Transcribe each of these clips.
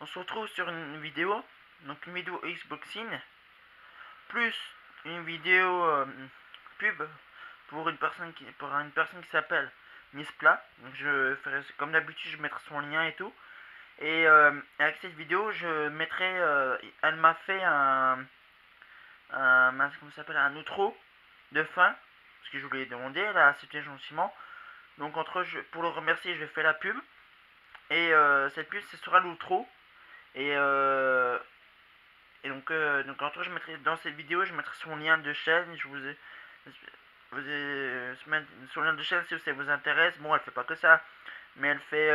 On se retrouve sur une vidéo, donc une vidéo Xboxing, plus une vidéo euh, pub pour une personne qui, pour une personne qui s'appelle Mispla. Donc je ferai comme d'habitude, je mettrai son lien et tout. Et euh, avec cette vidéo, je mettrai, euh, elle m'a fait un, un comment s'appelle, un outro de fin, ce que je voulais demander, elle a accepté gentiment. Donc entre je, pour le remercier, je fais la pub. Et euh, cette pub, ce sera l'outro. Et, euh, et donc, euh, donc entre je mettrai dans cette vidéo, je mettrai son lien de chaîne. Je vous ai, vous ai, son lien de chaîne si ça vous intéresse. Bon, elle fait pas que ça, mais elle fait.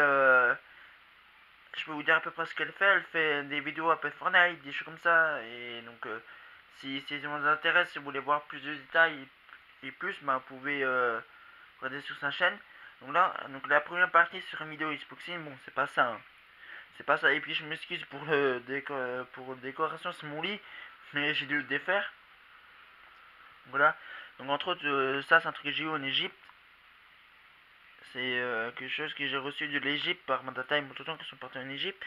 je peux vous dire à peu près ce qu'elle fait. Elle fait des vidéos un peu Fortnite, des choses comme ça. Et donc, si, ça vous intéresse, si vous voulez voir plus de détails et plus, bah, vous pouvez regarder sur sa chaîne. Donc là, donc la première partie sur une vidéo Xboxing, bon, c'est pas ça. Hein. C'est pas ça. Et puis je m'excuse pour le déco pour décoration sur mon lit, mais j'ai dû le défaire. Voilà. Donc entre autres, euh, ça c'est un truc que j'ai eu en Égypte. C'est euh, quelque chose que j'ai reçu de l'Égypte par mon data et temps qui sont partis en Égypte.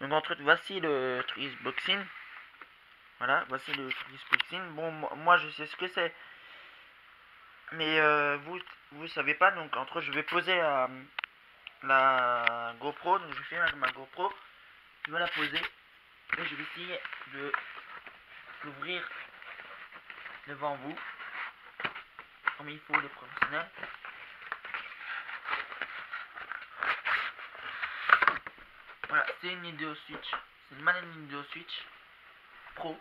Donc entre autres, voici le truc Xboxing. Voilà, voici le truc Xboxing. Bon, moi je sais ce que c'est. Mais euh, vous, vous savez pas, donc entre je vais poser euh, la GoPro, donc je fais avec ma GoPro, je vais la poser et je vais essayer de l'ouvrir devant vous, comme il faut les professionnels. Voilà, c'est une Nintendo Switch, c'est une manette Nintendo Switch Pro.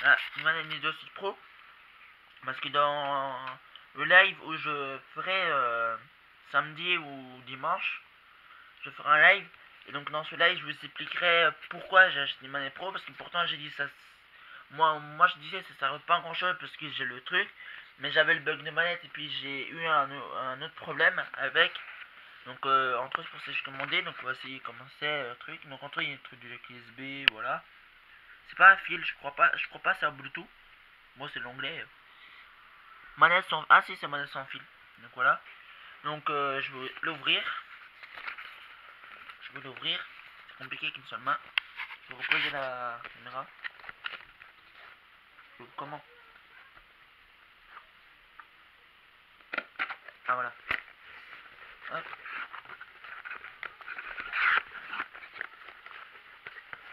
Voilà, une manette Nintendo Switch Pro. Parce que dans le live où je ferai euh, samedi ou dimanche, je ferai un live. Et donc dans ce live, je vous expliquerai pourquoi j'ai acheté une manette pro. Parce que pourtant j'ai dit ça... Moi, moi je disais ça sert pas grand chose parce que j'ai le truc. Mais j'avais le bug de manette et puis j'ai eu un, autre problème avec. Donc euh, entre autres pour ça que je commandais. Donc voici comment c'est le truc. Donc entre il y a un truc de USB, voilà. C'est pas un fil, je crois pas, je crois pas c'est un Bluetooth. Moi c'est l'onglet manette sans... Ah si, c'est manette sans fil. Donc voilà. Donc euh, je vais l'ouvrir. Je vais l'ouvrir. C'est compliqué qu'une seule main. Je vais reposer la caméra. Comment? Ah voilà.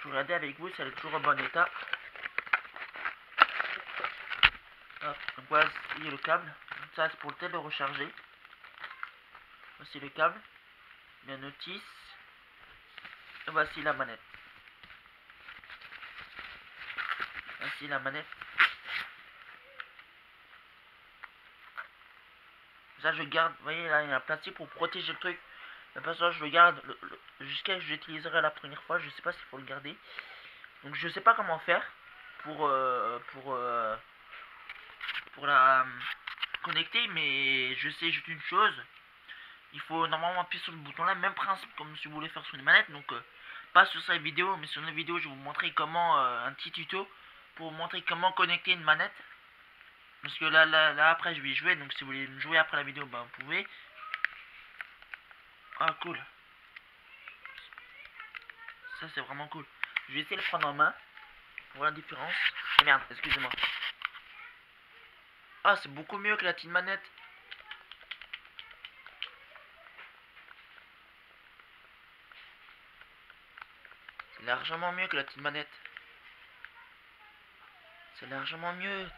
Je vais regarder avec vous si est toujours en bon état. Hop, donc voici le câble. Ça c'est pour le le recharger. Voici le câble. La notice. Et voici la manette. Voici la manette. Ça je garde, vous voyez là il y a un plastique pour protéger le truc. Toute façon je le garde jusqu'à ce que j'utiliserai la première fois. Je sais pas s'il faut le garder. Donc je sais pas comment faire pour euh, pour euh, pour la euh, connecter, mais je sais juste une chose. Il faut normalement appuyer sur le bouton là, même principe comme si vous voulez faire sur une manette. Donc euh, pas sur cette vidéo, mais sur une vidéo, je vais vous montrer comment euh, un petit tuto pour vous montrer comment connecter une manette. Parce que là, là, là après je vais jouer, donc si vous voulez jouer après la vidéo, bah vous pouvez. Ah cool. Ça c'est vraiment cool. Je vais essayer de prendre en main. Pour la différence. merde, excusez-moi. Ah, c'est beaucoup mieux que la petite manette. C'est largement mieux que la petite manette. C'est largement mieux.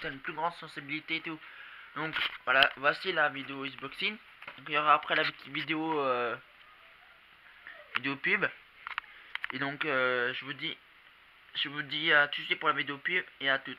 T'as une plus grande sensibilité et tout. Donc voilà, voici la vidéo Xboxing. Il y aura après la vidéo euh, vidéo pub. Et donc euh, je vous dis je vous dis à tout de suite pour la vidéo pub et à toutes.